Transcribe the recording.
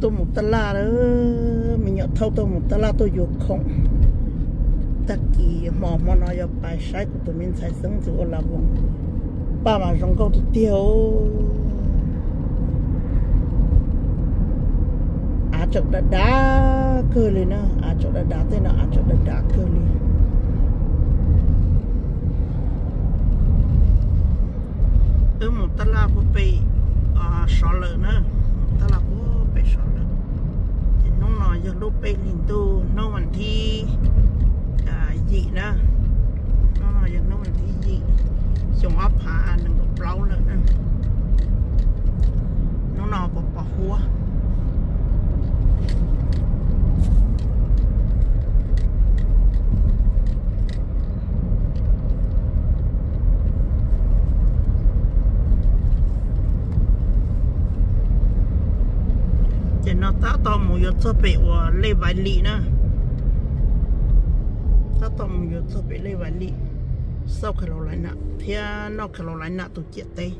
tôi một tala la đó. Mình nhớ thâu tôi một tala tôi dục không tất kỳ mò mò nó giờ bài sai của tụi mình sai sống chỗ là vùng ba mà rong câu tôi tiêu. À chụp đã đá cơ lên nữa à chụp đã đá tên là à chụp đã đá cơ lên ở một tala của bị à sọ lợn nữa tala của bị sọ lợn thì nó nói giờ lúc bị liền tu nó mình thi à gì nữa nó nói giờ chỉ nó ta to một yếu cho bị của lê vài lị nữa ta to một yếu cho bị lê vài lị. Sau khi nó lại nè thì nó khi nó lại nè tụi chết đây